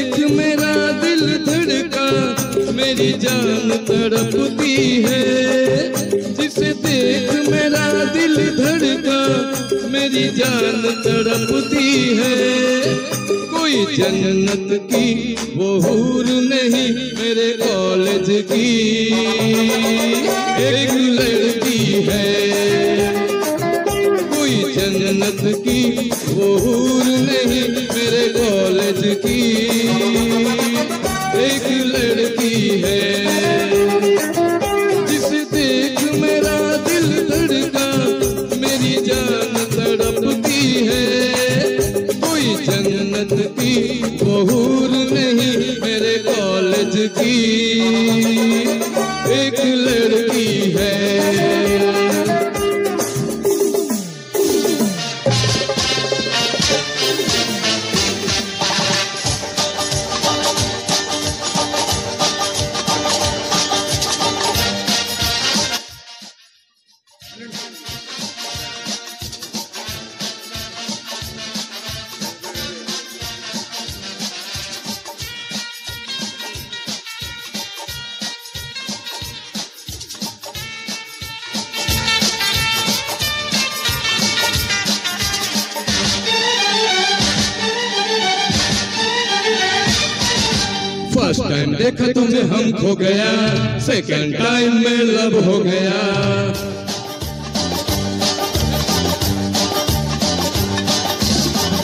देख मेरा दिल धड़का, मेरी जान तड़पती है। जिसे देख मेरा दिल धड़का, मेरी जान तड़पती है। कोई जन्नत की वो हूर नहीं मेरे कॉलेज की। एक लड़ की, वो हूर नहीं मेरे कॉलेज की। एक लड़की है, जिसे देख मेरा दिल लड़का मेरी जान तड़पती है। कोई जन्नत की फ़र्स्ट टाइम देखा तुम्हें हम खो गया। सेकंड टाइम में लब हो गया।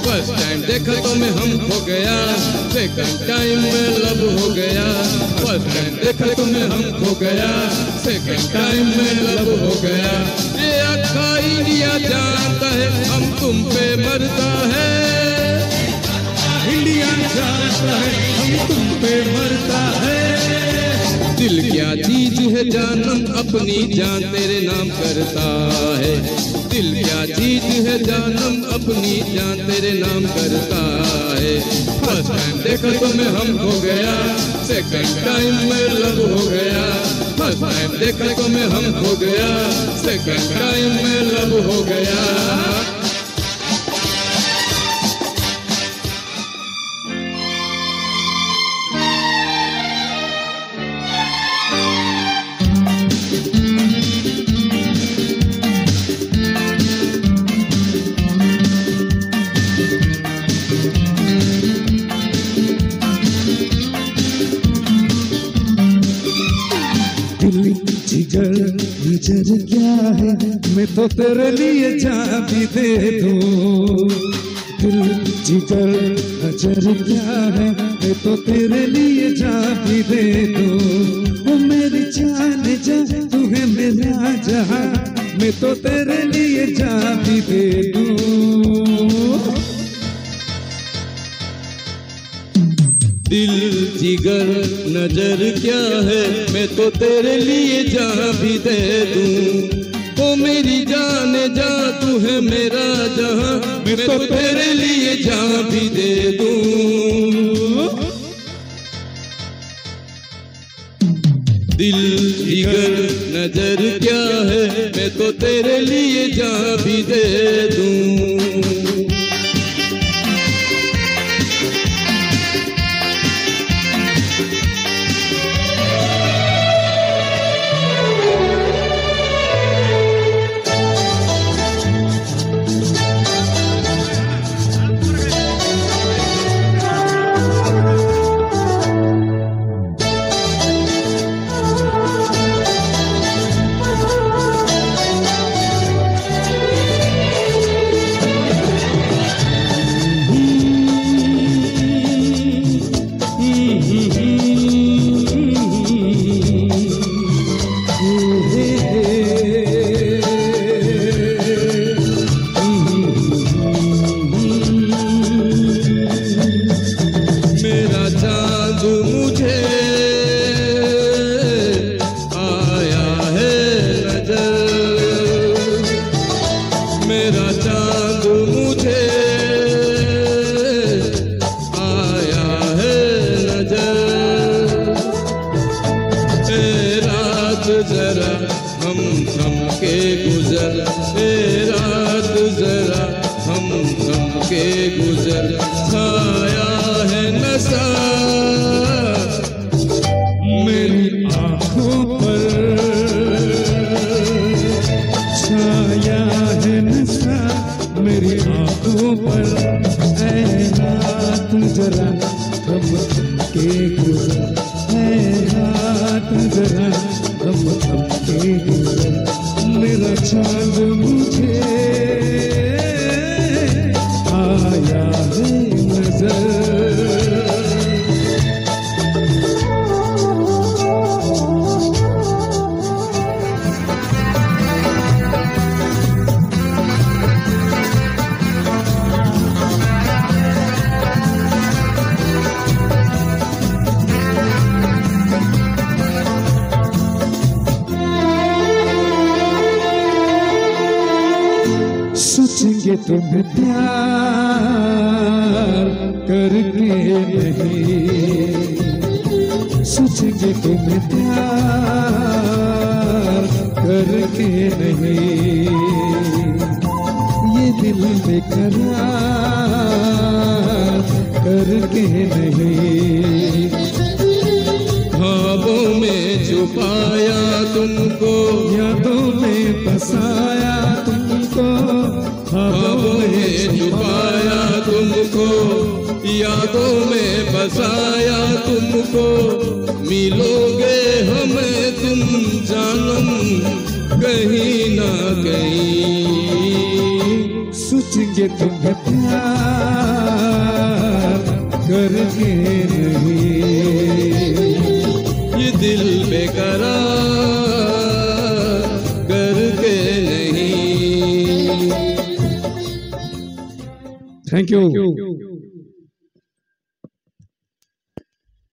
फ़र्स्ट टाइम देखा तुम्हें हम खो गया। सेकंड टाइम में लब हो गया। फ़र्स्ट टाइम देखा तुम्हें हम खो गया। सेकंड टाइम में लब हो गया। ये अक्का इंडिया जानता है, हम तुम पे मरता है। इंडिया जानता है, हम तुम पे मरता है। दिल क्या चीज़ है जानम, अपनी जान तेरे नाम करता है। दिल क्या चीज़ है जानम, अपनी जान तेरे नाम करता है। फ़र्स्ट टाइम देखा तो मैं हम हो गया सेकंड टाइम में लब हो गया। फ़र्स्ट टाइम देखा तो मैं हम हो गया सेकंड टाइम में लब हो गया। नज़र क्या है? मैं तो तेरे लिए चाबी दे दूँ। दिल जिगर, अजर क्या है? मैं तो तेरे लिए चाबी दे दूँ। मेरी जान जा, तू है मेरा जहाँ। मैं तो तेरे लिए चाबी दे दूँ। जिगर नज़र क्या है? मैं तो तेरे लिए जहाँ भी दे दूँ। ओ मेरी जान, जा तू है मेरा जहाँ। मैं तो तेरे लिए जहाँ भी दे दूँ। दिल जिगर नज़र क्या है? मैं तो तेरे लिए जहाँ भी दे दूँ। जरा हम थम के गुजर। ए रात जरा, हम थम के गुजर। छाया है नशा। मेरी आँखों पर है नशा। मेरी आँखों जरा। तुम्हें प्यार करके नहीं। सोचेंगे तुम्हें प्यार करके नहीं। ये दिल बेकरार करके नहीं। ख्वाबों में छुपाया तुमको। यादों यादों में बसाया तुमको। मिलोगे हमें तुम जानम कहीं ना कहीं। सोचेंगे तुम्हें प्यार करके नहीं। ये दिल बेकरार करके नहीं। Thank you